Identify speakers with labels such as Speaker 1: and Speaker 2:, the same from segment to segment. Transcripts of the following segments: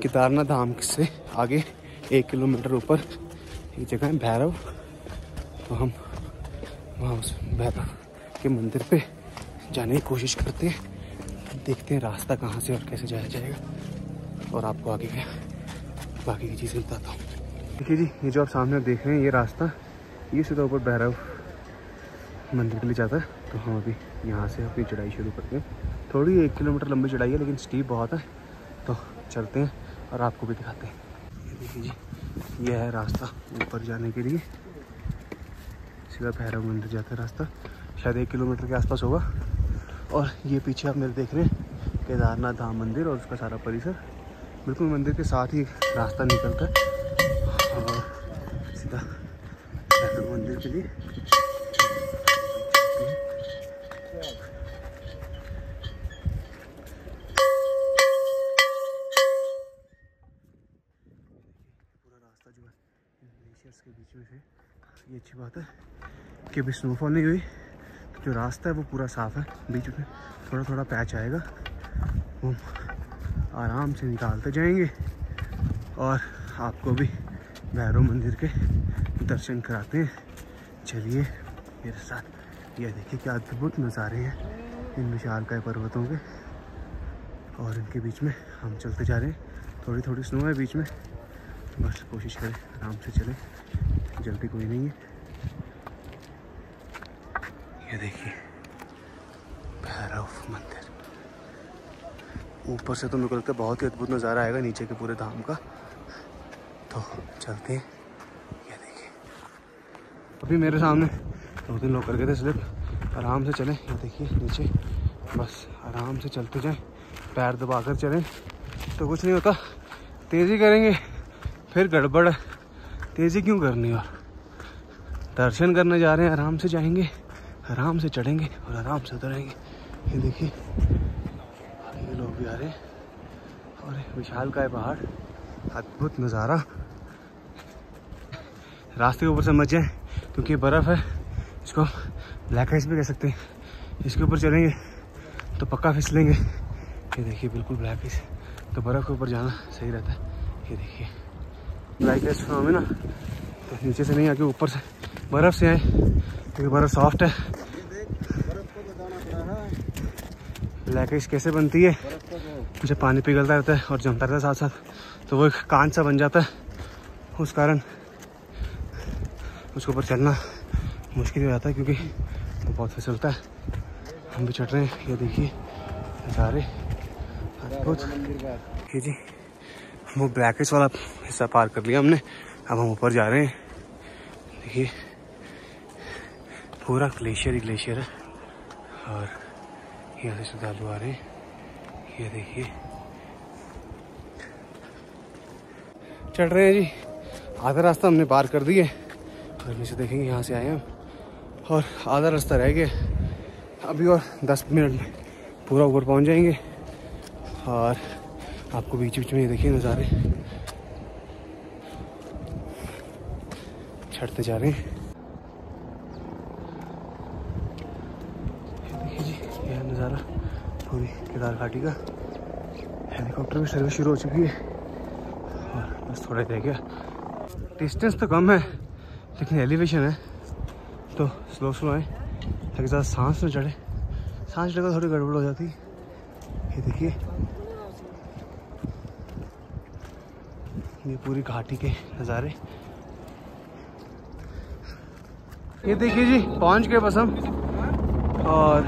Speaker 1: केदारनाथ धाम से आगे एक किलोमीटर ऊपर एक जगह है भैरव। तो हम वहाँ उस भैरव के मंदिर पे जाने की कोशिश करते हैं। देखते हैं रास्ता कहाँ से और कैसे जाया जाएगा। और आपको आगे का बाकी की चीज़ें बताता हूँ। देखिए जी, ये जो आप सामने देख रहे हैं, ये रास्ता, ये सीधा ऊपर भैरव मंदिर के लिए जाता है। तो हम अभी यहाँ से अपनी चढ़ाई शुरू करते हैं। थोड़ी एक किलोमीटर लंबी चढ़ाई है, लेकिन स्टीप बहुत है। तो चलते हैं। और आपको भी दिखाते हैं। ये देखिए जी, ये है रास्ता ऊपर जाने के लिए। सीधा भैरव मंदिर जाता है रास्ता। शायद एक किलोमीटर के आसपास होगा। और ये पीछे आप मेरे देख रहे हैं, केदारनाथ धाम मंदिर और उसका सारा परिसर। बिल्कुल मंदिर के साथ ही रास्ता निकलता है। और सीधा भैरव मंदिर के लिए पूरा रास्ता जो है ग्लेशियर्स के बीच में से ये अच्छी बात है कि अभी स्नोफॉल नहीं हुई तो जो रास्ता है वो पूरा साफ़ है। बीच में थोड़ा थोड़ा पैच आएगा। वो आराम से निकालते जाएँगे और आपको भी भैरव मंदिर के दर्शन कराते हैं। चलिए मेरे साथ, ये देखिए क्या अद्भुत नज़ारे हैं इन विशाल का पर्वतों के। और इनके बीच में हम चलते जा रहे हैं। थोड़ी थोड़ी स्नो है बीच में, बस कोशिश करें आराम से चलें। जल्दी कोई नहीं है। ये देखिए भैरव मंदिर। ऊपर से तो मेरे को लगता बहुत ही अद्भुत नज़ारा आएगा नीचे के पूरे धाम का। तो चलते हैं। ये देखिए। अभी मेरे सामने दो तीन लोग कर गए थे स्लिप। आराम से चलें। ये देखिए, नीचे। बस आराम से चलते जाएँ। पैर दबा कर चलें। तो कुछ नहीं होता। तेज़ी करेंगे, फिर गड़बड़ तेज़ी क्यों करनी और? दर्शन करने जा रहे हैं, आराम से जाएँगे, आराम से चढ़ेंगे और आराम से उतरेंगे ये देखिए, ये लोग भी आ रहे हैं और विशाल का है पहाड़। अद्भुत नज़ारा। रास्ते के ऊपर समझ जाए क्योंकि बर्फ़ है, इसको ब्लैक आइस भी कह सकते हैं। इसके ऊपर चलेंगे तो पक्का फिसलेंगे ये देखिए, बिल्कुल ब्लैक आइस तो बर्फ़ के ऊपर जाना सही रहता है। ये देखिए। ब्लैक आइस ना? तो नीचे से नहीं आके ऊपर से, बर्फ़ से आए। क्योंकि बर्फ़ सॉफ्ट है। ब्लैक कैसे बनती है? जब पानी पिघलता रहता है और जमता रहता है साथ साथ तो वो एक कांच सा बन जाता है। उस कारण उसके ऊपर चलना मुश्किल हो जाता है क्योंकि वो बहुत फिसलता है। हम भी चढ़ रहे हैं, ये देखिए, नज़ारे। अद्भुत। जी। वो ब्लैक वाला हिस्सा पार कर लिया हमने। अब हम ऊपर जा रहे हैं। देखिए, पूरा ग्लेशियर ही ग्लेशियर है। और यहाँ से श्रद्धालु आ रहे हैं। ये देखिए। चढ़ रहे हैं जी। आधा रास्ता हमने पार कर दिए और नीचे देखेंगे यहाँ से आए हम। और आधा रास्ता रह गया। अभी और दस मिनट में पूरा ऊपर पहुँच जाएँगे। और आपको बीच बीच में ये देखिए नज़ारे। चढ़ते जा रहे हैं। देखिए जी यह नज़ारा पूरी केदार घाटी का। हेलीकॉप्टर की सर्विस शुरू हो चुकी है। और बस थोड़ा रह गया। डिस्टेंस तो कम है, लेकिन एलिवेशन है। तो स्लो स्लो है ताकि ज़्यादा सांस में चढ़े। सांस चढ़ेगा थोड़ी गड़बड़ हो जाती। ये देखिए ये पूरी घाटी के नज़ारे। ये देखिए जी, पहुँच गए बस हम। और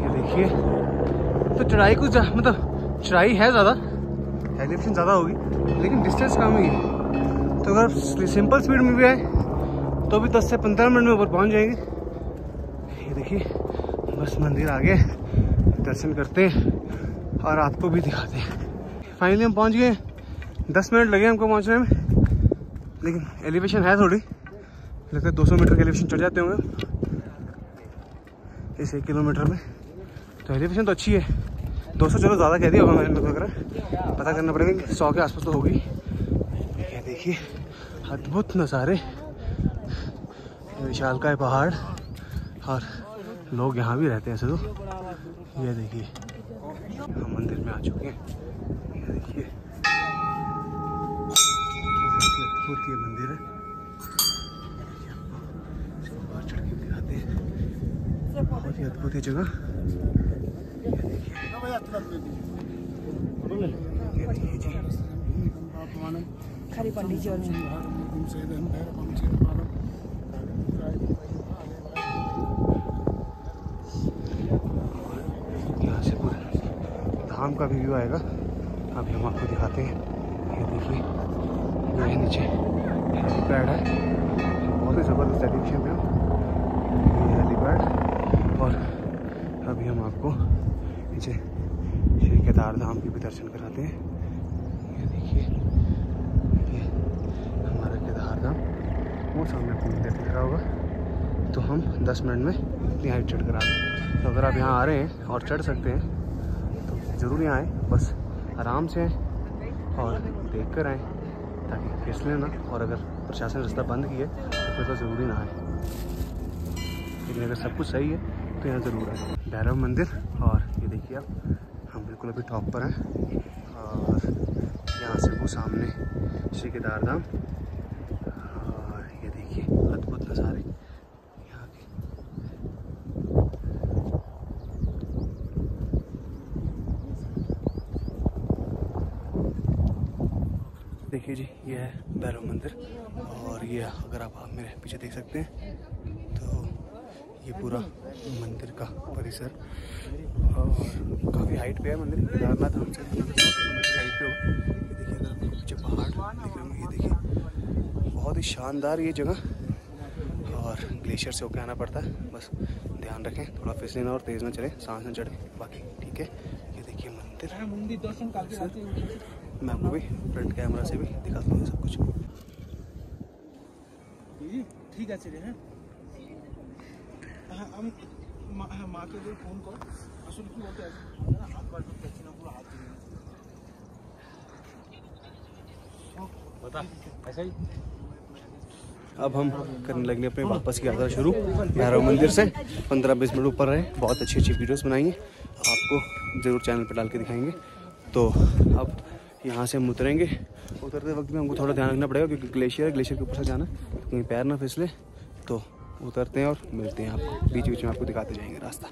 Speaker 1: ये देखिए तो चढ़ाई कुछ मतलब चढ़ाई है ज़्यादा एलिवेशन ज़्यादा होगी, लेकिन डिस्टेंस कम ही है। तो अगर सिंपल स्पीड में भी आए तो भी 10 से 15 मिनट में ऊपर पहुँच जाएँगे। ये देखिए, बस मंदिर आ गए दर्शन करते हैं और आपको भी दिखाते हैं। फाइनली हम पहुँच गए। दस मिनट लगे हमको पहुँचने में। लेकिन एलिवेशन है थोड़ी। लगता है 200 मीटर के एलिवेशन चढ़ जाते होंगे। इस एक किलोमीटर में। तो एलिवेशन तो अच्छी है। 200 चलो ज़्यादा कह दिया होगा मैंने, लग पता करना पड़ेगा कि सौ के आसपास तो होगी। ये देखिए, अद्भुत नज़ारे। विशाल का है पहाड़। और लोग यहाँ भी रहते हैं ऐसे तो। ये देखिए, हम मंदिर में आ चुके हैं। ये देखिए। अद्भुत ये मंदिर। है दिखाते हैं। बहुत ही अद्भुत है जगह। यहाँ से पूरे धाम का भी व्यू आएगा। अभी हम आपको दिखाते हैं। ये देखिए। है नीचे। हेलीपैड है। बहुत ही ज़बरदस्त एलिवेशन में ये हेलीपैड और अभी हम आपको नीचे श्री केदार धाम के भी दर्शन कराते हैं। ये देखिए। ये हमारा केदार धाम। वो सामने आपको मंदिर दिख रहा होगा। तो हम 10 मिनट में इतनी हाइट चढ़ कर आ गए तो अगर आप यहाँ आ रहे हैं और चढ़ सकते हैं तो ज़रूर यहाँ आएँ। बस आराम से आएँ और देख कर आएँ। ताकि फिसलें ना, और अगर प्रशासन रास्ता बंद किए तो फिर तो ज़रूरी ना आए लेकिन अगर सब कुछ सही है तो यहाँ ज़रूर आए। भैरव मंदिर, और ये देखिए आप, हम बिल्कुल अभी टॉप पर हैं, और यहाँ से वो सामने श्री केदारधाम, और ये देखिए अद्भुत नज़ारे यहाँ के देखिए जी ये है भैरव मंदिर। और ये अगर आप मेरे पीछे देख सकते हैं तो ये पूरा मंदिर का परिसर। और काफ़ी हाइट पे है मंदिर। केदारनाथ हमसे हाइट पे हो। ये देखिए अगर आपको पीछे पहाड़ दिख रहे ये देखिए। बहुत ही शानदार ये जगह। और ग्लेशियर से होके आना पड़ता है। बस ध्यान रखें थोड़ा फिसले ना और तेज़ ना चले सांस ना चढ़े। बाकी ठीक है ये देखिए मंदिर।
Speaker 2: मंदिर दर्शन करके
Speaker 1: मैं आपको भी फ्रंट कैमरा से भी दिखाता हूँ सब कुछ
Speaker 2: ঠিক আছে রে হ্যাঁ হ্যাঁ আমি মা- হ্যাঁ মাকে দিয়ে ফোন কর আসলে কি বলতে এখন না হাত বার করতে পারছি না পুরো হাত দিয়ে
Speaker 1: अब हम करने लगे अपने वापस की यात्रा शुरू भैरव मंदिर से पंद्रह बीस मिनट ऊपर रहे बहुत अच्छी अच्छी वीडियोस बनाएंगे आपको ज़रूर चैनल पर डाल के दिखाएंगे तो अब यहाँ से हम उतरेंगे। उतरते वक्त भी हमको थोड़ा ध्यान रखना पड़ेगा क्योंकि ग्लेशियर है, ग्लेशियर के ऊपर से जाना। कहीं पैर ना फिसले तो उतरते हैं और मिलते हैं आपको। बीच बीच में आपको दिखाते जाएँगे रास्ता।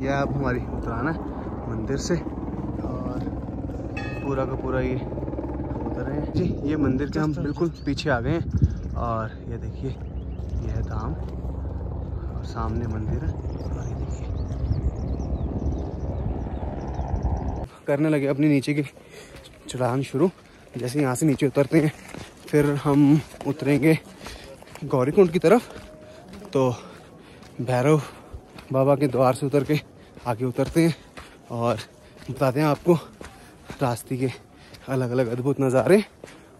Speaker 1: यह अब हमारी उतराना मंदिर से और पूरा का पूरा ये उतर रहे हैं। जी, ये मंदिर के हम बिल्कुल पीछे आ गए हैं। और ये देखिए यह है धाम और सामने मंदिर है। और ये देखिए। करने लगे अपनी नीचे की चढ़ान शुरू। जैसे यहाँ से नीचे उतरते हैं, फिर हम उतरेंगे गौरीकुंड की तरफ़। तो भैरव बाबा के द्वार से उतर के आगे उतरते हैं और बताते हैं आपको रास्ते के अलग अलग अद्भुत नज़ारे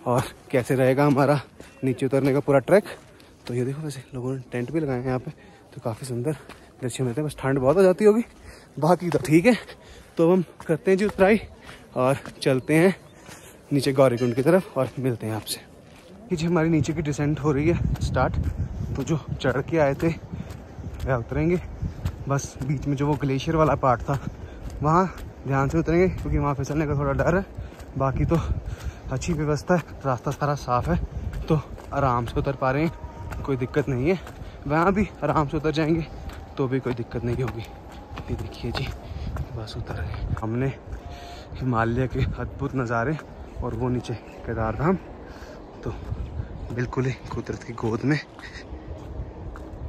Speaker 1: और कैसे रहेगा हमारा नीचे उतरने का पूरा ट्रैक। तो ये देखो वैसे लोगों ने टेंट भी लगाए हैं यहाँ पे। तो काफ़ी सुंदर दृश्य मिलते हैं। बस ठंड बहुत हो जाती होगी। बाकी तो ठीक है। तो हम करते हैं जी उतराई और चलते हैं नीचे गौरीकुंड की तरफ़ और मिलते हैं आपसे। ये जी हमारी नीचे की डिसेंट हो रही है स्टार्ट तो जो चढ़ के आए थे, वह उतरेंगे। बस बीच में जो वो ग्लेशियर वाला पार्ट था, वहाँ ध्यान से उतरेंगे क्योंकि वहाँ फिसलने का थोड़ा डर है। बाकी तो अच्छी व्यवस्था है। रास्ता सारा साफ़ है। तो आराम से उतर पा रहे हैं। कोई दिक्कत नहीं है। वहाँ भी आराम से उतर जाएँगे तो भी कोई दिक्कत नहीं होगी। ये देखिए जी, बस उतर हैं। हमने हिमालय के अद्भुत नज़ारे और वो नीचे केदार धाम तो बिल्कुल ही कुदरत की गोद में।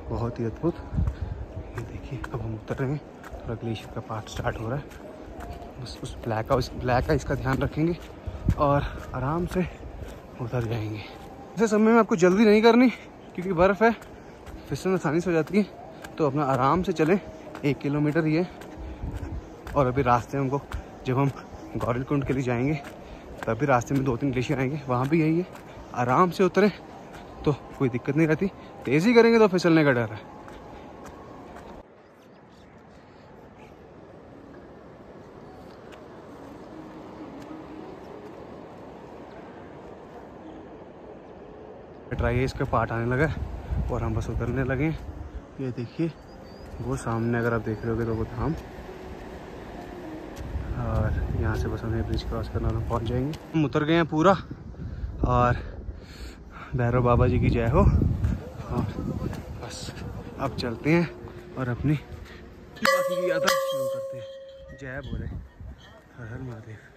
Speaker 1: बहुत ही अद्भुत। ये देखिए, अब हम उतर रहे हैं। थोड़ा ग्लेशियर का पार्ट स्टार्ट हो रहा है। बस उस ब्लैक का उस ब्लैक का इसका ध्यान रखेंगे और आराम से उतर जाएँगे। ऐसे समय में आपको जल्दी नहीं करनी, क्योंकि बर्फ़ है। फिसलन आसानी से हो जाती है। तो अपना आराम से चलें। एक किलोमीटर ही है और अभी रास्ते में हमको, जब हम गौरल कुंड के लिए जाएँगे तभी रास्ते में दो तीन ग्लेशियर आएँगे। वहाँ भी यही है। आराम से उतरें तो कोई दिक्कत नहीं रहती। तेज़ी करेंगे तो फिसलने का डर है। है, इसका पार्ट आने लगा और हम बस उतरने लगे ये देखिए, वो सामने अगर आप देख रहे होगे तो वो धाम। और यहाँ से बस हमें ब्रिज क्रॉस करना हम पहुँच जाएँगे। हम उतर गए हैं पूरा और भैरव बाबा जी की जय हो। और बस अब चलते हैं और अपनी यात्रा शुरू करते हैं। जय बोले, हर हर महादेव।